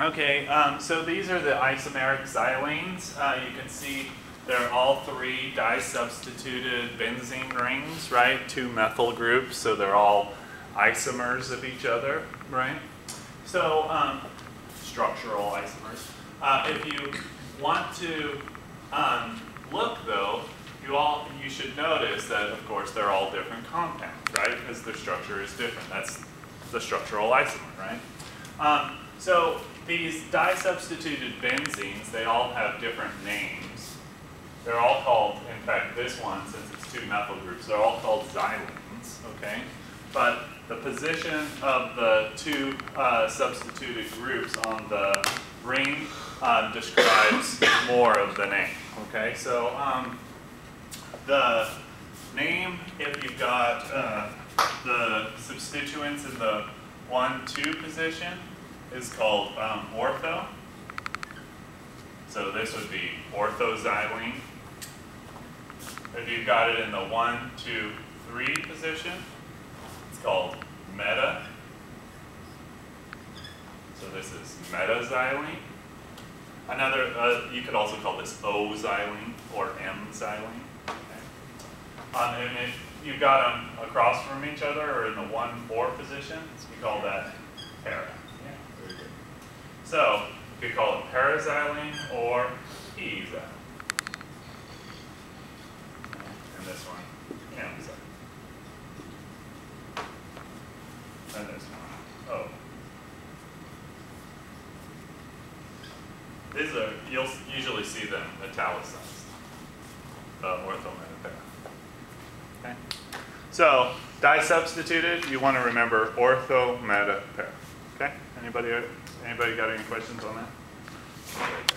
Okay, um, so these are the isomeric xylenes. Uh, you can see they're all three disubstituted benzene rings, right? Two methyl groups, so they're all isomers of each other, right? So, um, structural isomers. Uh, if you want to um, look though, you all you should notice that of course they're all different compounds, right? Because their structure is different. That's the structural isomer, right? Um, so these disubstituted benzenes, they all have different names. They're all called, in fact, this one, since it's two methyl groups, they're all called xylenes, okay? But the position of the two uh, substituted groups on the ring uh, describes more of the name, okay? So um, the name, if you've got uh, the substituents in the one, two position, is called um, ortho. So this would be orthoxylene. If you've got it in the one, two, three position, it's called meta. So this is metaxylene. Another, uh, you could also call this O-xylene or M-xylene. Okay. Um, and if you've got them across from each other or in the one, four position, we call that para. So, you could call it paraxylene or p-xylene. And this one, M-xylene. And this one, O. These are, you'll usually see them italicized, uh, the orthometa Okay. So, disubstituted, you want to remember ortho, meta, para. Okay? Anybody, Anybody got any questions on that?